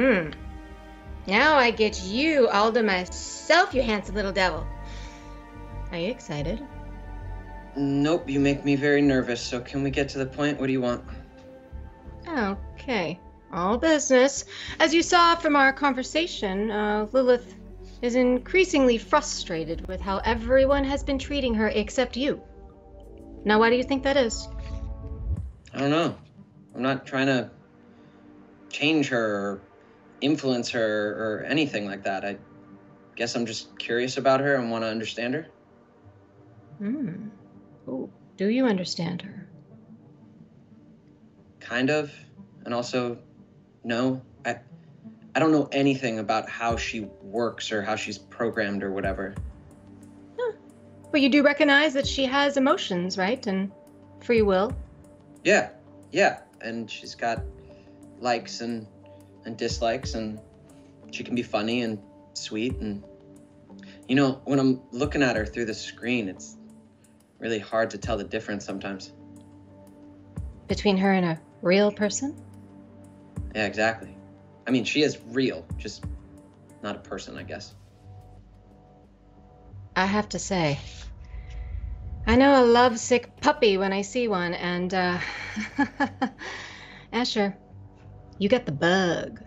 Hmm. Now I get you all to myself, you handsome little devil. Are you excited? Nope, you make me very nervous. So can we get to the point? What do you want? Okay. All business. As you saw from our conversation, uh, Lilith is increasingly frustrated with how everyone has been treating her except you. Now, why do you think that is? I don't know. I'm not trying to change her or influence her or anything like that. I guess I'm just curious about her and want to understand her. Hmm. Oh, do you understand her? Kind of. And also, no. I, I don't know anything about how she works or how she's programmed or whatever. Huh. But you do recognize that she has emotions, right? And free will? Yeah, yeah. And she's got likes and and dislikes and she can be funny and sweet and you know, when I'm looking at her through the screen, it's really hard to tell the difference sometimes. Between her and a real person? Yeah, exactly. I mean, she is real, just not a person, I guess. I have to say, I know a lovesick puppy when I see one, and, uh, Asher, you got the bug.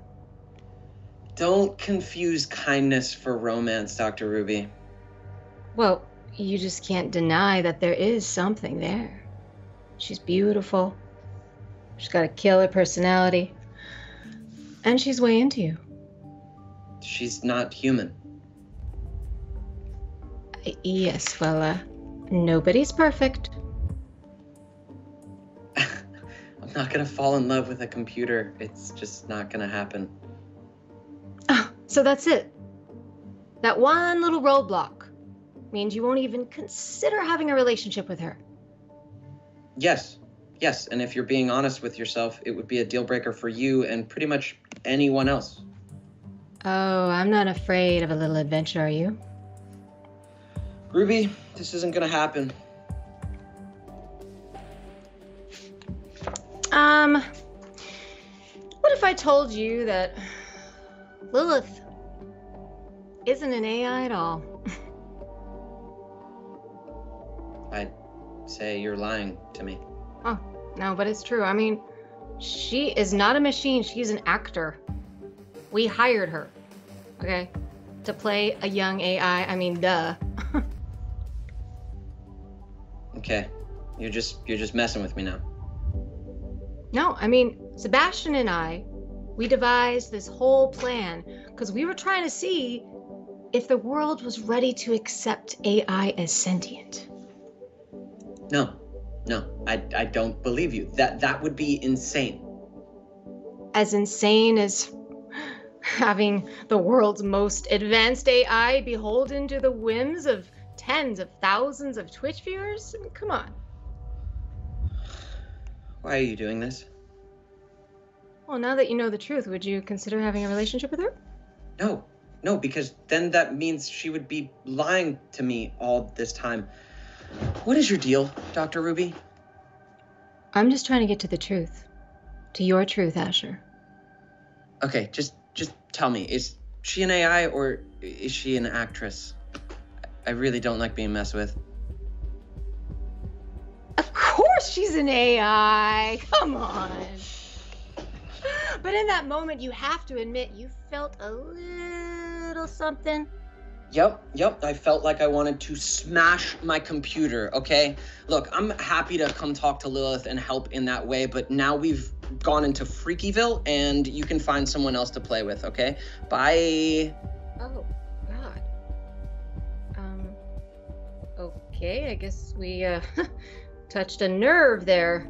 Don't confuse kindness for romance, Dr. Ruby. Well, you just can't deny that there is something there. She's beautiful. She's got a killer personality. And she's way into you. She's not human. Yes, well, uh, nobody's perfect. Gonna fall in love with a computer. It's just not gonna happen. Oh, so that's it. That one little roadblock means you won't even consider having a relationship with her. Yes, yes. And if you're being honest with yourself, it would be a deal breaker for you and pretty much anyone else. Oh, I'm not afraid of a little adventure, are you? Ruby, this isn't gonna happen. Um, what if I told you that Lilith isn't an AI at all? I'd say you're lying to me. Oh, no, but it's true. I mean, she is not a machine, she's an actor. We hired her, okay, to play a young AI. I mean, duh. Okay, you're just you're just messing with me now. No, I mean, Sebastian and I, we devised this whole plan because we were trying to see if the world was ready to accept AI as sentient. No, no, I I don't believe you. That that would be insane. As insane as having the world's most advanced AI beholden to the whims of tens of thousands of Twitch viewers? I mean, come on. Why are you doing this? Well, now that you know the truth, would you consider having a relationship with her? No, no, because then that means she would be lying to me all this time. What is your deal, Dr. Ruby? I'm just trying to get to the truth. To your truth, Asher. Okay, just just tell me, is she an AI or is she an actress? I really don't like being messed with. She's an AI. Come on. But in that moment, you have to admit you felt a little something. Yep, yep. I felt like I wanted to smash my computer, okay? Look, I'm happy to come talk to Lilith and help in that way, but now we've gone into Freakyville and you can find someone else to play with, okay? Bye. Oh, God. Um, okay, I guess we, uh, touched a nerve there.